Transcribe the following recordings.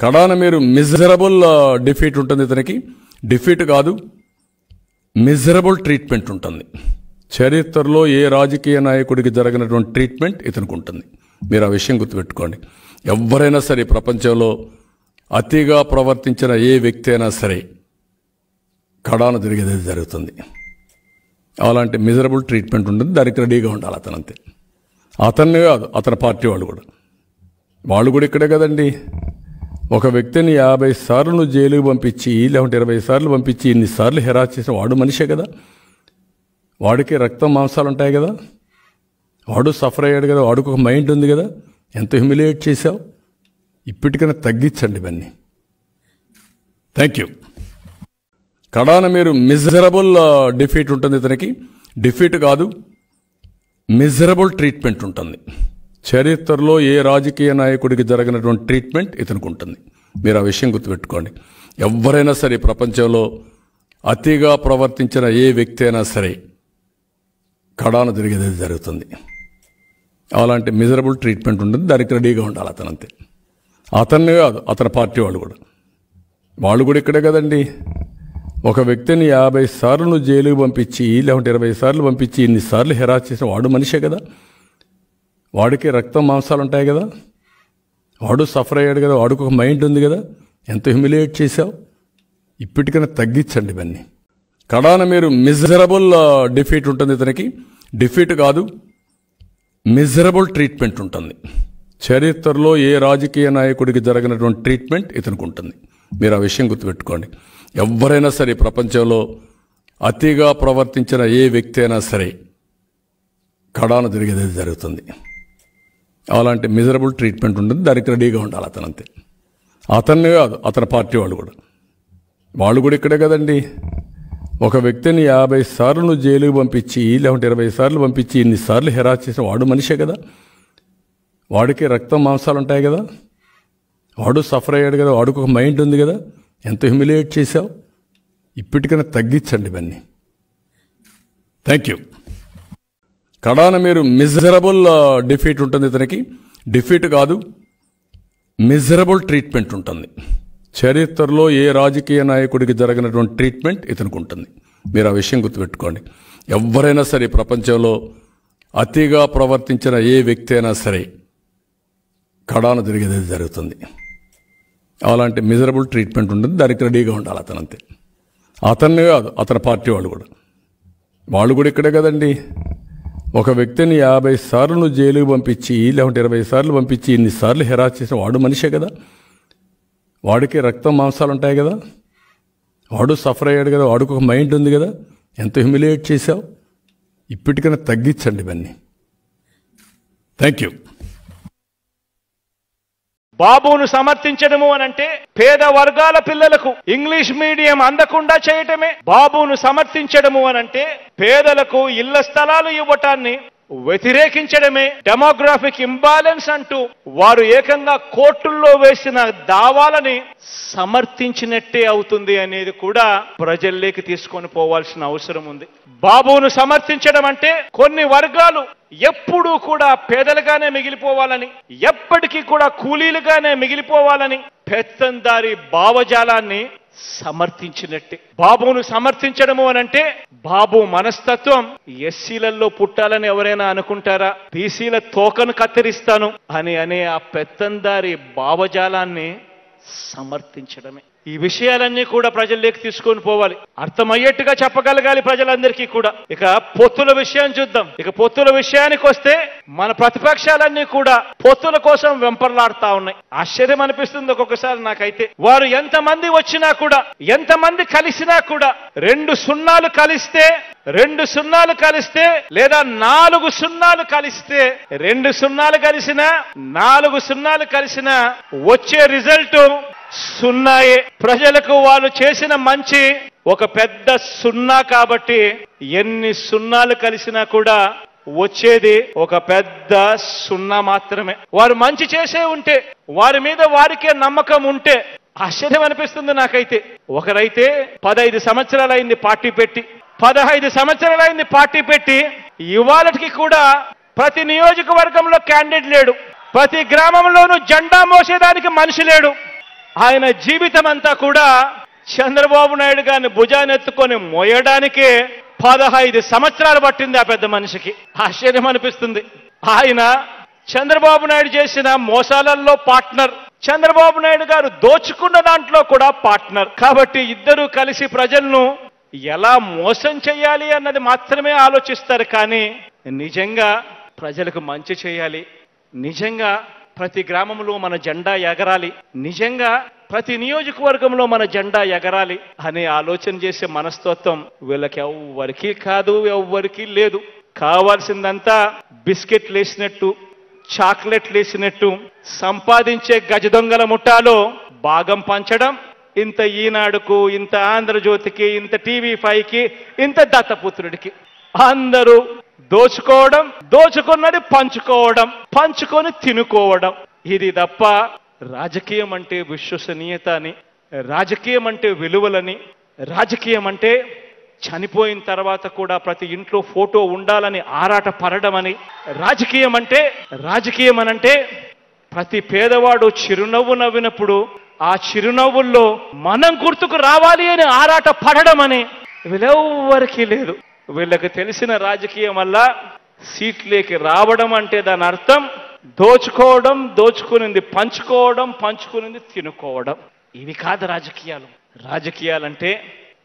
కడాన మీరు miserable defeat uh, ఉంటుంది ఇతనికి. డిఫీట్ కాదు మిజరబుల్ ట్రీట్మెంట్ ఉంటుంది. చరిత్రలో ఏ రాజకీయ నాయకుడికి జరిగినటువంటి ట్రీట్మెంట్ ఇతనికి ఉంటుంది. మీరు ఆ విషయం గుర్తుపెట్టుకోండి. ఎవరైనా సరే ప్రపంచంలో అతిగా ప్రవర్తించిన ఏ వ్యక్తి అయినా సరే కడాన తిరిగేది జరుగుతుంది. అలాంటి మిజరబుల్ ట్రీట్మెంట్ ఉంటుంది దానికి రెడీగా ఉండాలి అతను అంతే అతన్ని కాదు అతని పార్టీ వాళ్ళు కూడా. వాళ్ళు కూడా ఇక్కడే కదండి. ఒక వ్యక్తిని యాభై సార్లు జైలుకు జైలుకి పంపించి లేకుంటే ఇరవై సార్లు పంపించి ఇన్నిసార్లు హెరాస్ చేసిన వాడు మనిషే కదా? వాడికి రక్తం మాంసాలు ఉంటాయి కదా? వాడు సఫర్ అయ్యాడు కదా? వాడికి ఒక మైండ్ ఉంది కదా? ఎంత హ్యూమిలియేట్ చేశావు? ఇప్పటికైనా తగ్గించండి ఇవన్నీ. థ్యాంక్ యూ కడాన మీరు మిజరబుల్ డిఫీట్ uh, ఉంటుంది ఇతనికి. డిఫీట్ కాదు మిజరబుల్ ట్రీట్మెంట్ ఉంటుంది. చరిత్రలో ఏ రాజకీయ నాయకుడికి జరగనటువంటి ట్రీట్మెంట్ ఇతనికి ఉంటుంది. మీరు ఆ విషయం గుర్తుపెట్టుకోండి. ఎవరైనా సరే ప్రపంచంలో అతిగా ప్రవర్తించిన ఏ వ్యక్తి అయినా సరే కడాన తిరిగేది జరుగుతుంది. అలాంటి మిజరబుల్ ట్రీట్మెంట్ ఉంటుంది. దానికి రెడీగా ఉండాలి అతను అంతే అతన్ని కాదు అతని పార్టీ వాళ్ళు కూడా. వాళ్ళు కూడా ఇక్కడే కదండి. ఒక వ్యక్తిని యాభై సార్లు జైలుకి పంపించి లేకుంటే ఇరవై సార్లు పంపించి ఇన్నిసార్లు హెరాస్ చేసిన వాడు మనిషే కదా. వాడికి రక్తం మాంసాలు ఉంటాయి కదా. వాడు సఫర్ అయ్యాడు కదా వాడికి ఒక మైండ్ ఉంది కదా. ఎంత హ్యూమిలియేట్ చేశావు? ఇప్పటికైనా తగ్గించండి ఇవన్నీ. కడాన మీరు మిజరబుల్ డిఫీట్ ఉంటుంది ఇతనికి. డిఫీట్ కాదు మిజరబుల్ ట్రీట్మెంట్ ఉంటుంది. చరిత్రలో ఏ రాజకీయ నాయకుడికి జరిగినటువంటి ట్రీట్మెంట్ ఇతనికి ఉంటుంది. మీరు ఆ విషయం గుర్తుపెట్టుకోండి. ఎవరైనా సరే ప్రపంచంలో అతిగా ప్రవర్తించిన ఏ వ్యక్తి అయినా సరే కడాన తిరిగేది జరుగుతుంది. అలాంటి మిజరబుల్ ట్రీట్మెంట్ ఉంటుంది దానికి రెడీగా ఉండాలి అతను అంతే అతన్ని కాదు అతని పార్టీ వాళ్ళు కూడా. వాళ్ళు కూడా ఇక్కడే కదండి. ఒక వ్యక్తిని యాభై సార్లు నువ్వు జైలుకి పంపించి లేకుంటే ఇరవై సార్లు పంపించి ఇన్నిసార్లు హెరాస్ చేసిన వాడు మనిషే కదా. వాడికి రక్తం మాంసాలు ఉంటాయి కదా. వాడు సఫర్ అయ్యాడు కదా వాడికి ఒక మైండ్ ఉంది కదా. ఎంత హ్యూమిలియేట్ చేశావు? ఇప్పటికైనా తగ్గించండి ఇవన్నీ. థ్యాంక్ యూ కడాన మీరు మిజరబుల్ డిఫీట్ uh, ఉంటుంది ఇతనికి. డిఫీట్ కాదు మిజరబుల్ ట్రీట్మెంట్ ఉంటుంది. చరిత్రలో ఏ రాజకీయ నాయకుడికి జరిగినటువంటి ట్రీట్మెంట్ ఇతనికి ఉంటుంది. మీరు ఆ విషయం గుర్తుపెట్టుకోండి. ఎవరైనా సరే ప్రపంచంలో అతిగా ప్రవర్తించిన ఏ వ్యక్తి అయినా సరే కడాన తిరిగేది జరుగుతుంది. అలాంటి మిజరబుల్ ట్రీట్మెంట్ ఉంటుంది. దానికి రెడీగా ఉండాలి అతను అంతే. అతన్ని కాదు అతని పార్టీ వాళ్ళు కూడా. వాళ్ళు కూడా ఇక్కడే కదండి. ఒక వ్యక్తిని యాభై సార్లు జైలుకి పంపించి లేకుంటే ఇరవై సార్లు పంపించి ఇన్నిసార్లు హెరాస్ చేసిన వాడు మనిషే కదా? వాడికి రక్తం మాంసాలు ఉంటాయి కదా? వాడు సఫర్ అయ్యాడు కదా? వాడికి ఒక మైండ్ ఉంది కదా? ఎంత హ్యూమిలియేట్ చేశావు? ఇప్పటికైనా తగ్గించండి ఇవన్నీ. Thank you. బాబును సమర్థించడము అని అంటే పేద వర్గాల పిల్లలకు ఇంగ్లీష్ మీడియం అందకుండా చేయటమే. బాబును సమర్థించడము అని అంటే పేదలకు ఇళ్ళ స్థలాలు ఇవ్వటాన్ని వ్యతిరేకించడమే. డెమోగ్రాఫిక్ ఇంబాలెన్స్ అంటూ వారు ఏకంగా కోర్టుల్లో వేసిన దావాలని సమర్థించినట్టే అవుతుంది అనేది కూడా ప్రజల్లోకి తీసుకొని పోవాల్సిన అవసరం ఉంది. బాబును సమర్థించడం అంటే కొన్ని వర్గాలు ఎప్పుడూ కూడా పేదలుగానే మిగిలిపోవాలని ఎప్పటికీ కూడా కూలీలుగానే మిగిలిపోవాలని పెత్తందారి భావజాలాన్ని సమర్థించినట్టే. బాబును సమర్థించడము అని అంటే బాబు మనస్తత్వం ఎస్సీలలో పుట్టాలని ఎవరైనా అనుకుంటారా? బీసీల తోకను కత్తిరిస్తాను అని అనే ఆ పెత్తందారి భావజాలాన్ని సమర్థించడమే. ఈ విషయాలన్నీ కూడా ప్రజల్లోకి తీసుకొని పోవాలి. అర్థమయ్యేట్టుగా చెప్పగలగాలి ప్రజలందరికీ కూడా. ఇక పొత్తుల విషయం చూద్దాం. ఇక పొత్తుల విషయానికి వస్తే మన ప్రతిపక్షాలన్నీ కూడా పొత్తుల కోసం వెంపర్లాడుతా ఉన్నాయి. ఆశ్చర్యం అనిపిస్తుంది ఒక్కొక్కసారి నాకైతే. వారు ఎంతమంది వచ్చినా కూడా ఎంతమంది కలిసినా కూడా రెండు సున్నాలు కలిస్తే రెండు సున్నాలు కలిస్తే లేదా నాలుగు సున్నాలు కలిస్తే రెండు సున్నాలు కలిసినా నాలుగు సున్నాలు కలిసినా వచ్చే రిజల్ట్ సున్నాయే. ప్రజలకు వాళ్ళు చేసిన మంచి ఒక పెద్ద సున్నా కాబట్టి ఎన్ని సున్నాలు కలిసినా కూడా వచ్చేది ఒక పెద్ద సున్నా మాత్రమే. వారు మంచి చేసే ఉంటే వారి మీద వారికే నమ్మకం ఉంటే ఆశ్చర్యం అనిపిస్తుంది నాకైతే. ఒకరైతే పదహైదు సంవత్సరాలైంది పార్టీ పెట్టి పదహైదు సంవత్సరాలైంది పార్టీ పెట్టి ఇవాళకి కూడా ప్రతి నియోజకవర్గంలో క్యాండిడేట్ లేడు. ప్రతి గ్రామంలోనూ జెండా మోసేదానికి మనిషి లేడు. ఆయన జీవితం అంతా కూడా చంద్రబాబు నాయుడు గారిని భుజానెత్తుకొని మోయడానికే పదహైదు సంవత్సరాలు పట్టింది ఆ పెద్ద మనిషికి. ఆశ్చర్యం అనిపిస్తుంది. ఆయన చంద్రబాబు నాయుడు చేసిన మోసాలలో పార్ట్నర్. చంద్రబాబు నాయుడు గారు దోచుకున్న దాంట్లో కూడా పార్ట్నర్. కాబట్టి ఇద్దరు కలిసి ప్రజలను ఎలా మోసం చేయాలి అన్నది మాత్రమే ఆలోచిస్తారు కానీ నిజంగా ప్రజలకు మంచి చేయాలి. నిజంగా ప్రతి గ్రామంలో మన జెండా ఎగరాలి. నిజంగా ప్రతి నియోజకవర్గంలో మన జెండా ఎగరాలి అనే ఆలోచన చేసే మనస్తత్వం వీళ్ళకి ఎవ్వరికీ కాదు ఎవ్వరికీ లేదు. కావాల్సిందంతా బిస్కెట్లు వేసినట్టు చాక్లెట్లు వేసినట్టు సంపాదించే గజ దొంగల ముఠాలో భాగం పంచడం ఇంత ఈనాడుకు ఇంత ఆంధ్రజ్యోతికి ఇంత టీవీ ఫైవ్కి ఇంత దత్తపుత్రుడికి. అందరూ దోచుకోవడం దోచుకున్నది పంచుకోవడం పంచుకొని తినుకోవడం. ఇది తప్ప రాజకీయం అంటే విశ్వసనీయత అని రాజకీయం అంటే విలువలని రాజకీయం అంటే చనిపోయిన తర్వాత కూడా ప్రతి ఇంట్లో ఫోటో ఉండాలని ఆరాట పడడం అని రాజకీయం అంటే రాజకీయం అనంటే ప్రతి పేదవాడు చిరునవ్వు నవ్వినప్పుడు ఆ చిరునవ్వుల్లో మనం గుర్తుకు రావాలి అని ఆరాట పడడం అని వీళ్ళెవ్వరికీ లేదు. వీళ్ళకి తెలిసిన రాజకీయం వల్ల సీట్లేకి రావడం అంటే దాని అర్థం దోచుకోవడం దోచుకునింది పంచుకోవడం పంచుకునింది తినుకోవడం. ఇవి కాదు రాజకీయాలు. రాజకీయాలంటే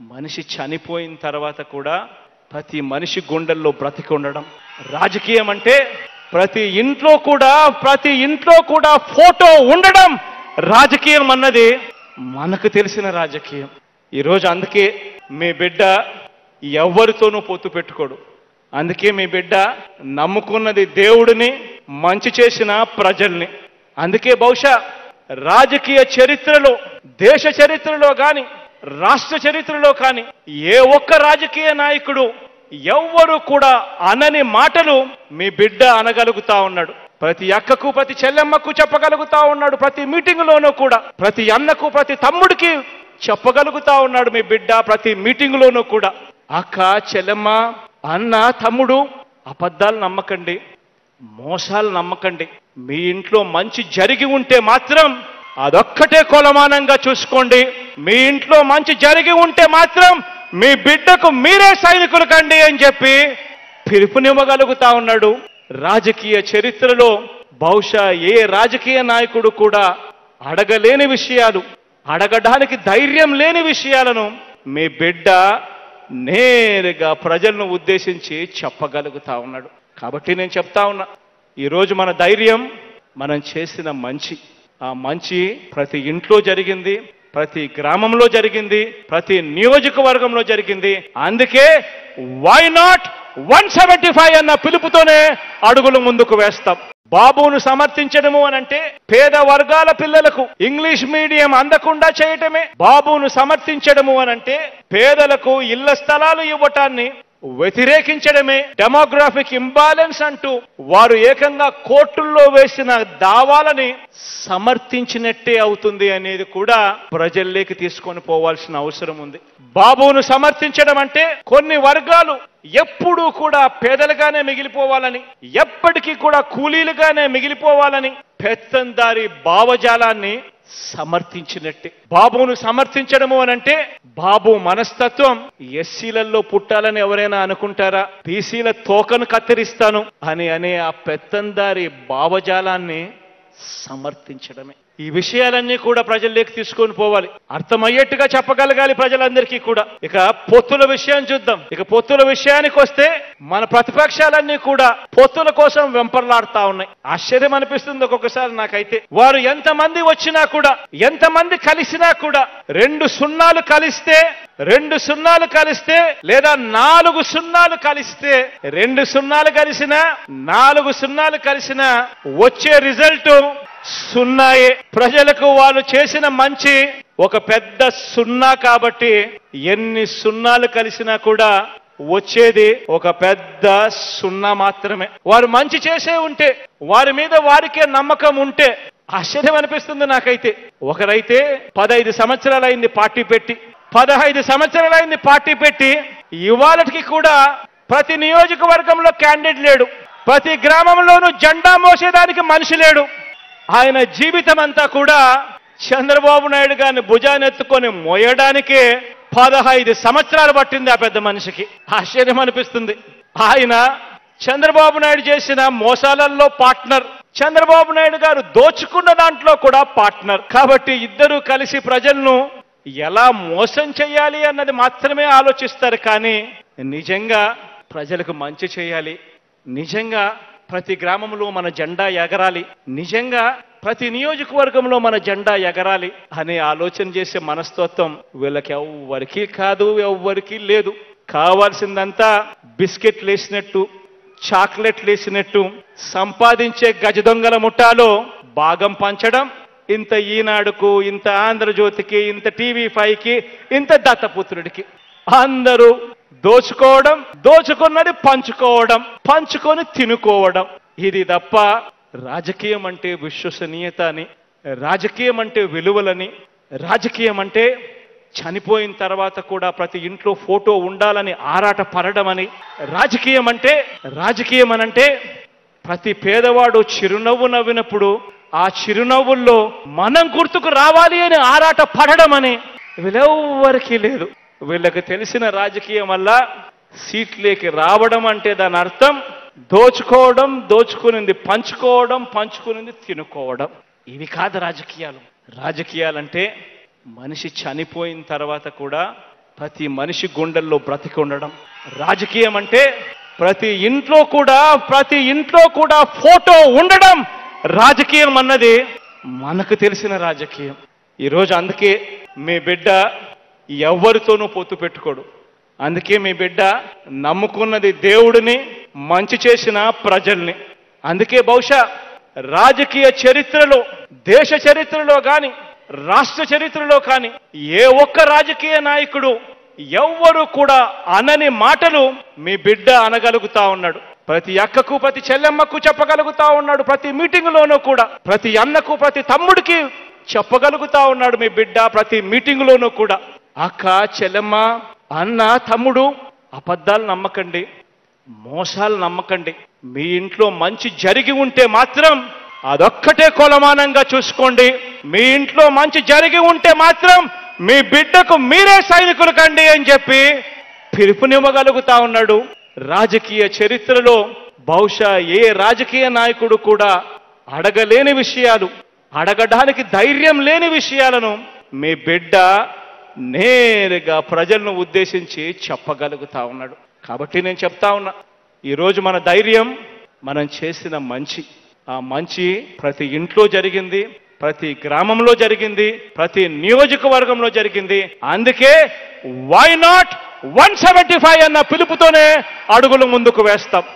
మనిషి చనిపోయిన తర్వాత కూడా ప్రతి మనిషి గుండెల్లో బ్రతికి ఉండడం. రాజకీయం అంటే ప్రతి ఇంట్లో కూడా ప్రతి ఇంట్లో కూడా ఫోటో ఉండడం. రాజకీయం అన్నది మనకు తెలిసిన రాజకీయం. ఈరోజు అందుకే మీ బిడ్డ ఎవరితోనూ పొత్తు పెట్టుకోడు. అందుకే మీ బిడ్డ నమ్ముకున్నది దేవుడిని మంచి చేసిన ప్రజల్ని. అందుకే బహుశా రాజకీయ చరిత్రలో దేశ చరిత్రలో కానీ రాష్ట్ర చరిత్రలో కానీ ఏ ఒక్క రాజకీయ నాయకుడు ఎవ్వరు కూడా అనని మాటలు మీ బిడ్డ అనగలుగుతా ఉన్నాడు. ప్రతి అక్కకు ప్రతి చెల్లెమ్మకు చెప్పగలుగుతా ఉన్నాడు. ప్రతి మీటింగ్లోనూ కూడా ప్రతి అన్నకు ప్రతి తమ్ముడికి చెప్పగలుగుతా ఉన్నాడు మీ బిడ్డ ప్రతి మీటింగ్లోనూ కూడా. అక్క చెల్లెమ్మ అన్న తమ్ముడు అబద్ధాలు నమ్మకండి మోసాలు నమ్మకండి. మీ ఇంట్లో మంచి జరిగి ఉంటే మాత్రం అదొక్కటే కొలమానంగా చూసుకోండి. మీ ఇంట్లో మంచి జరిగి ఉంటే మాత్రం మీ బిడ్డకు మీరే సైనికులు కండి అని చెప్పి పిలుపునివ్వగలుగుతా ఉన్నాడు. రాజకీయ చరిత్రలో బహుశా ఏ రాజకీయ నాయకుడు కూడా అడగలేని విషయాలు అడగడానికి ధైర్యం లేని విషయాలను మీ బిడ్డ నేరుగా ప్రజలను ఉద్దేశించి చెప్పగలుగుతా ఉన్నాడు. కాబట్టి నేను చెప్తా ఉన్నా ఈరోజు మన ధైర్యం మనం చేసిన మంచి. ఆ మంచి ప్రతి ఇంట్లో జరిగింది ప్రతి గ్రామంలో జరిగింది ప్రతి నియోజకవర్గంలో జరిగింది. అందుకే why not one seventy five అన్న పిలుపుతోనే అడుగులు ముందుకు వేస్తాం. బాబును సమర్థించడము అని అంటే పేద వర్గాల పిల్లలకు ఇంగ్లీష్ మీడియం అందకుండా చేయటమే. బాబును సమర్థించడము అని అంటే పేదలకు ఇళ్ళ స్థలాలు ఇవ్వటాన్ని వ్యతిరేకించడమే. డెమోగ్రాఫిక్ ఇంబాలెన్స్ అంటూ వారు ఏకంగా కోర్టుల్లో వేసిన దావాలని సమర్థించినట్టే అవుతుంది అనేది కూడా ప్రజల్లోకి తీసుకొని పోవాల్సిన అవసరం ఉంది. బాబును సమర్థించడం అంటే కొన్ని వర్గాలు ఎప్పుడూ కూడా పేదలుగానే మిగిలిపోవాలని ఎప్పటికీ కూడా కూలీలుగానే మిగిలిపోవాలని పెత్తందారి భావజాలాన్ని సమర్థించినట్టే. బాబును సమర్థించడము అని అంటే బాబు మనస్తత్వం. ఎస్సీలలో పుట్టాలని ఎవరైనా అనుకుంటారా? బీసీల తోకను కత్తిరిస్తాను. అని అనే ఆ పెత్తందారి భావజాలాన్ని సమర్థించడమే. ఈ విషయాలన్నీ కూడా ప్రజల్లోకి తీసుకొని పోవాలి. అర్థమయ్యేట్టుగా చెప్పగలగాలి ప్రజలందరికీ కూడా. ఇక పొత్తుల విషయం చూద్దాం. ఇక పొత్తుల విషయానికి వస్తే మన ప్రతిపక్షాలన్నీ కూడా పొత్తుల కోసం వెంపర్లాడుతా ఉన్నాయి. ఆశ్చర్యం అనిపిస్తుంది ఒక్కొక్కసారి నాకైతే. వారు ఎంతమంది వచ్చినా కూడా ఎంతమంది కలిసినా కూడా రెండు సున్నాలు కలిస్తే రెండు సున్నాలు కలిస్తే లేదా నాలుగు సున్నాలు కలిస్తే రెండు సున్నాలు కలిసినా నాలుగు సున్నాలు కలిసినా వచ్చే రిజల్ట్ సున్నాయే. ప్రజలకు వాళ్ళు చేసిన మంచి ఒక పెద్ద సున్నా కాబట్టి ఎన్ని సున్నాలు కలిసినా కూడా వచ్చేది ఒక పెద్ద సున్నా మాత్రమే. వారు మంచి చేసే ఉంటే వారి మీద వారికే నమ్మకం ఉంటే ఆశ్చర్యం అనిపిస్తుంది నాకైతే. ఒకరైతే పదహైదు సంవత్సరాలైంది పార్టీ పెట్టి పదహైదు సంవత్సరాలైంది పార్టీ పెట్టి ఇవాళకి కూడా ప్రతి నియోజకవర్గంలో క్యాండిడేట్ లేడు. ప్రతి గ్రామంలోనూ జెండా మోసేదానికి మనిషి లేడు. ఆయన జీవితం అంతా కూడా చంద్రబాబు నాయుడు గారిని భుజానెత్తుకొని మోయడానికే పదహైదు సంవత్సరాలు పట్టింది ఆ పెద్ద మనిషికి. ఆశ్చర్యం అనిపిస్తుంది. ఆయన చంద్రబాబు నాయుడు చేసిన మోసాలల్లో పార్ట్నర్. చంద్రబాబు నాయుడు గారు దోచుకున్న దాంట్లో కూడా పార్ట్నర్. కాబట్టి ఇద్దరు కలిసి ప్రజలను ఎలా మోసం చేయాలి అన్నది మాత్రమే ఆలోచిస్తారు కానీ నిజంగా ప్రజలకు మంచి చేయాలి. నిజంగా ప్రతి గ్రామంలో మన జెండా ఎగరాలి. నిజంగా ప్రతి నియోజకవర్గంలో మన జెండా ఎగరాలి అనే ఆలోచన చేసే మనస్తత్వం వీళ్ళకి ఎవ్వరికీ కాదు ఎవ్వరికీ లేదు. కావాల్సిందంతా బిస్కెట్లు వేసినట్టు చాక్లెట్లు వేసినట్టు సంపాదించే గజ దొంగల ముఠాలో భాగం పంచడం ఇంత ఈనాడుకు ఇంత ఆంధ్రజ్యోతికి ఇంత టీవీ ఫైవ్కి ఇంత దత్తపుత్రుడికి. అందరూ దోచుకోవడం దోచుకున్నది పంచుకోవడం పంచుకొని తినుకోవడం. ఇది తప్ప రాజకీయం అంటే విశ్వసనీయత అని రాజకీయం అంటే విలువలని రాజకీయం అంటే చనిపోయిన తర్వాత కూడా ప్రతి ఇంట్లో ఫోటో ఉండాలని ఆరాట పడడం అని రాజకీయం అంటే రాజకీయం అనంటే ప్రతి పేదవాడు చిరునవ్వు నవ్వినప్పుడు ఆ చిరునవ్వుల్లో మనం గుర్తుకు రావాలి అని ఆరాట పడడం అని వీళ్ళెవ్వరికీ లేదు. వీళ్ళకి తెలిసిన రాజకీయం వల్ల సీట్లేకి రావడం అంటే దాని అర్థం దోచుకోవడం దోచుకునింది పంచుకోవడం పంచుకునింది తినుకోవడం. ఇవి కాదు రాజకీయాలు. రాజకీయాలంటే మనిషి చనిపోయిన తర్వాత కూడా ప్రతి మనిషి గుండెల్లో బ్రతికి ఉండడం. రాజకీయం అంటే ప్రతి ఇంట్లో కూడా ప్రతి ఇంట్లో కూడా ఫోటో ఉండడం రాజకీయం అన్నది మనకు తెలిసిన రాజకీయం. ఈరోజు అందుకే మీ బిడ్డ ఎవరితోనూ పొత్తు పెట్టుకోడు. అందుకే మీ బిడ్డ నమ్ముకున్నది దేవుడిని మంచి చేసిన ప్రజల్ని. అందుకే బహుశా రాజకీయ చరిత్రలో దేశ చరిత్రలో కానీ రాష్ట్ర చరిత్రలో కానీ ఏ ఒక్క రాజకీయ నాయకుడు ఎవ్వరు కూడా అనని మాటలు మీ బిడ్డ అనగలుగుతా ఉన్నాడు. ప్రతి అక్కకు ప్రతి చెల్లెమ్మకు చెప్పగలుగుతా ఉన్నాడు. ప్రతి మీటింగ్లోనూ కూడా ప్రతి అన్నకు ప్రతి తమ్ముడికి చెప్పగలుగుతా ఉన్నాడు మీ బిడ్డ ప్రతి మీటింగ్లోనూ కూడా. అక్క చెల్లెమ్మ అన్న తమ్ముడు అబద్ధాలు నమ్మకండి మోసాలు నమ్మకండి. మీ ఇంట్లో మంచి జరిగి ఉంటే మాత్రం అదొక్కటే కొలమానంగా చూసుకోండి. మీ ఇంట్లో మంచి జరిగి ఉంటే మాత్రం మీ బిడ్డకు మీరే సైనికులు కండి అని చెప్పి పిలుపునివ్వగలుగుతా ఉన్నాడు. రాజకీయ చరిత్రలో బహుశా ఏ రాజకీయ నాయకుడు కూడా అడగలేని విషయాలు అడగడానికి ధైర్యం లేని విషయాలను మీ బిడ్డ నేరుగా ప్రజలను ఉద్దేశించి చెప్పగలుగుతా ఉన్నాడు. కాబట్టి నేను చెప్తా ఉన్నా ఈరోజు మన ధైర్యం మనం చేసిన మంచి. ఆ మంచి ప్రతి ఇంట్లో జరిగింది ప్రతి గ్రామంలో జరిగింది ప్రతి నియోజకవర్గంలో జరిగింది. అందుకే why not one seventy five అన్న పిలుపుతోనే అడుగులు ముందుకు వేస్తాం.